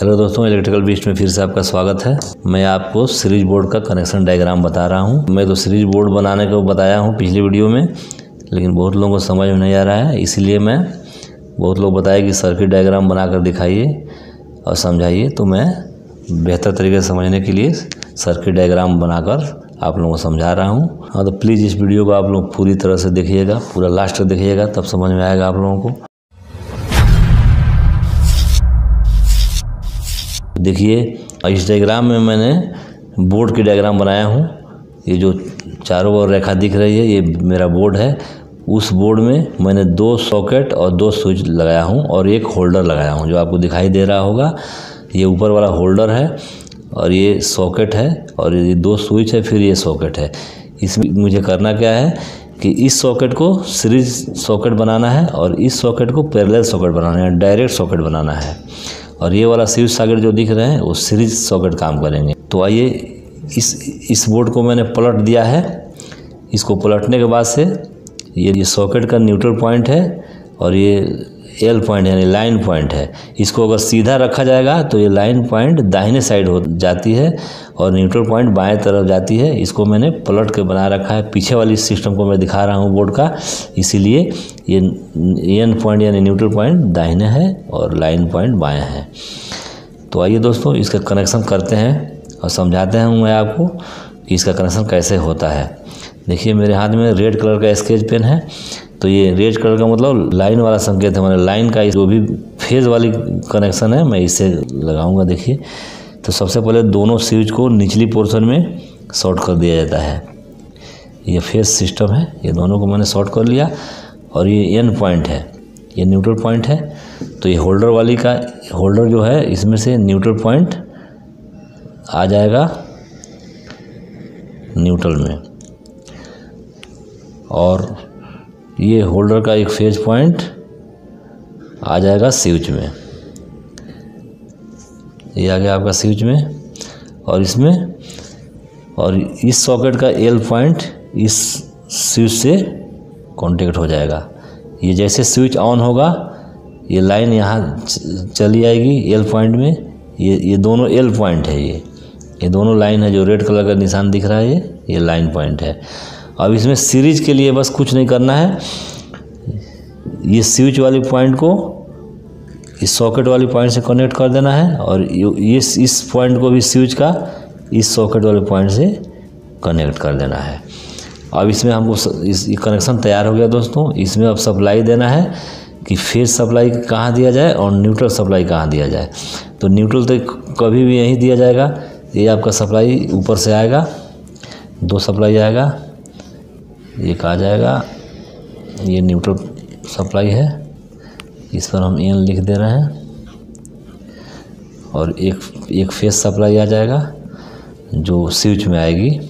Hello दोस्तों, electrical beast में फिर से आपका स्वागत है। मैं आपको सीरीज़ बोर्ड का कनेक्शन डायग्राम बता रहा हूँ। मैं तो सीरीज़ बोर्ड बनाने को बताया हूँ पिछली वीडियो में, लेकिन बहुत लोगों को समझ में नहीं आ रहा है। इसीलिए मैं बहुत लोग बताए कि सर्किट डायग्राम बनाकर दिखाइए और समझाइए तो मैं बेहतर तरीके से समझने के लिए सर्किट डायग्राम बनाकर आप लोगों को समझा रहा हूँ। हाँ तो प्लीज़ इस वीडियो को आप लोग पूरी तरह से देखिएगा, पूरा लास्ट तक देखिएगा, तब समझ में आएगा आप लोगों को। देखिए, और इस डायग्राम में मैंने बोर्ड की डायग्राम बनाया हूँ। ये जो चारों ओर रेखा दिख रही है, ये मेरा बोर्ड है। उस बोर्ड में मैंने दो सॉकेट और दो स्विच लगाया हूँ और एक होल्डर लगाया हूँ, जो आपको दिखाई दे रहा होगा। ये ऊपर वाला होल्डर है और ये सॉकेट है और ये दो स्विच है, फिर ये सॉकेट है। इसमें मुझे करना क्या है कि इस सॉकेट को सीरीज़ सॉकेट बनाना है और इस सॉकेट को पैरेलल सॉकेट बनाना है डायरेक्ट सॉकेट बनाना है। और ये वाला सीरीज़ सॉकेट जो दिख रहे हैं, वो सीरीज़ सॉकेट काम करेंगे। तो आइए, इस इस बोर्ड को मैंने पलट दिया है। इसको पलटने के बाद से ये ये सॉकेट का न्यूट्रल पॉइंट है और ये एल पॉइंट यानी लाइन पॉइंट है। इसको अगर सीधा रखा जाएगा तो ये लाइन पॉइंट दाहिने साइड हो जाती है और न्यूट्रल पॉइंट बाएँ तरफ़ जाती है। इसको मैंने पलट के बना रखा है। पीछे वाली सिस्टम को मैं दिखा रहा हूँ बोर्ड का। इसीलिए ये एन पॉइंट यानी न्यूट्रल पॉइंट दाहिने है और लाइन पॉइंट बाएँ है। तो आइए दोस्तों, इसका कनेक्शन करते हैं और समझाते हैं मैं आपको कि इसका कनेक्शन कैसे होता है। देखिए मेरे हाथ में रेड कलर का स्केच पेन है। तो ये रेड कलर का मतलब लाइन वाला संकेत है मैंने लाइन का जो भी फ़ेज़ वाली कनेक्शन है, मैं इसे लगाऊँगा, देखिए। तो सबसे पहले दोनों स्विच को निचली पोर्शन में शॉर्ट कर दिया जाता है। ये फ़ेज़ सिस्टम है, ये दोनों को मैंने शॉर्ट कर लिया और ये एन पॉइंट है, ये न्यूट्रल पॉइंट है। तो ये होल्डर वाली का होल्डर जो है, इसमें से न्यूट्रल पॉइंट आ जाएगा न्यूट्रल में। और ये होल्डर का एक फ़ेज़ पॉइंट आ जाएगा स्विच में। ये आ गया आपका स्विच में और इसमें और इस सॉकेट का एल पॉइंट इस स्विच से कांटेक्ट हो जाएगा। ये जैसे स्विच ऑन होगा, ये लाइन यहाँ चली आएगी एल पॉइंट में। ये ये दोनों एल पॉइंट है ये। ये दोनों लाइन है जो रेड कलर का निशान दिख रहा है, ये ये लाइन पॉइंट है। अब इसमें सीरीज़ के लिए बस कुछ नहीं करना है। ये स्विच वाली पॉइंट को, इस सॉकेट वाली पॉइंट से कनेक्ट कर देना है और ये इस पॉइंट को भी स्विच का, इस सॉकेट वाले पॉइंट से कनेक्ट कर देना है। अब इसमें हमको इस कनेक्शन तैयार हो गया दोस्तों। इसमें अब सप्लाई देना है कि फ़ेज़ सप्लाई कहाँ दिया जाए और न्यूट्रल सप्लाई कहाँ दिया जाए। तो न्यूट्रल तो कभी भी यहीं दिया जाएगा। ये आपका सप्लाई ऊपर से आएगा, दो सप्लाई आएगा। एक आ जाएगा, ये न्यूट्रल सप्लाई है। इस पर हम एन लिख दे रहे हैं। और एक एक फेस सप्लाई आ जाएगा, जो स्विच में आएगी।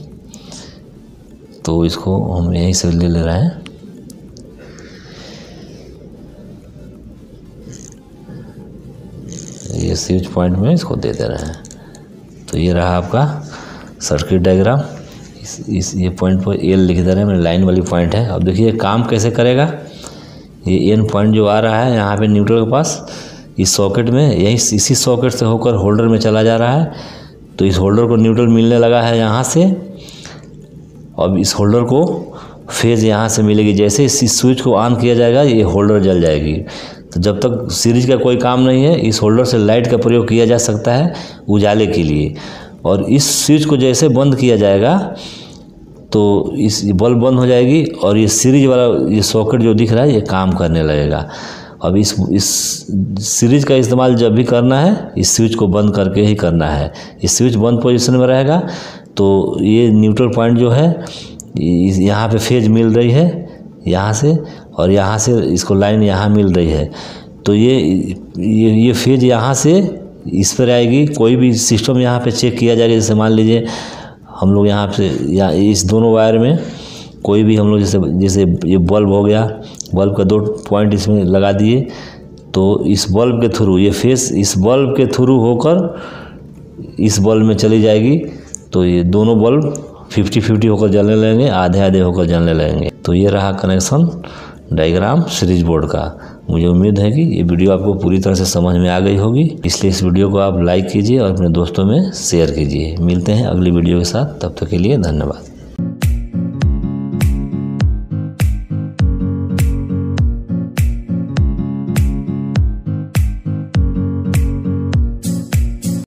तो इसको हम यहीं से ले ले रहे हैं। ये स्विच पॉइंट में इसको दे दे रहे हैं। तो ये रहा आपका सर्किट डायग्राम इस इस, ये पॉइंट पर एल लिख दे रहे हैं, मेरे लाइन वाली पॉइंट है। अब देखिए काम कैसे करेगा? ये एन पॉइंट जो आ रहा है, यहाँ पे न्यूट्रल के पास, इस सॉकेट में, यही इसी सॉकेट से होकर होल्डर में चला जा रहा है। तो इस होल्डर को न्यूट्रल मिलने लगा है यहाँ से। अब इस होल्डर को फ़ेज़ यहाँ से मिलेगी। जैसे इस स्विच को ऑन किया जाएगा, ये होल्डर जल जाएगी। तो जब तक सीरीज़ का कोई काम नहीं है, इस होल्डर से लाइट का प्रयोग किया जा सकता है उजाले के लिए। और इस स्विच को जैसे बंद किया जाएगा तो इस बल्ब बंद हो जाएगी और ये सीरीज़ वाला ये सॉकेट जो दिख रहा है, ये काम करने लगेगा। अब इस इस सीरीज़ का इस्तेमाल जब भी करना है, इस स्विच को बंद करके ही करना है। ये स्विच बंद पोजीशन में रहेगा तो ये न्यूट्रल पॉइंट जो है यहाँ पे फ़ेज़ मिल रही है, यहाँ से, और यहाँ से इसको लाइन यहाँ मिल रही है। तो ये ये ये फ़ेज़ यहाँ से इस पर आएगी, कोई भी सिस्टम यहाँ पे चेक किया जाएगा, जैसे मान लीजिए हम लोग यहाँ से, या इस दोनों वायर में कोई भी हम लोग जैसे जैसे ये बल्ब हो गया बल्ब का दो पॉइंट इसमें लगा दिए तो इस बल्ब के थ्रू ये फेस इस बल्ब के थ्रू होकर इस बल्ब में चली जाएगी तो ये दोनों बल्ब फिफ्टी फिफ्टी होकर जलने लगेंगे, आधे आधे होकर जलने लगेंगे। तो ये रहा कनेक्शन डायग्राम सीरीज़ बोर्ड का। मुझे उम्मीद है कि ये वीडियो आपको पूरी तरह से समझ में आ गई होगी। इसलिए इस वीडियो को आप लाइक कीजिए और अपने दोस्तों में शेयर कीजिए। मिलते हैं अगली वीडियो के साथ। तब तक के लिए धन्यवाद।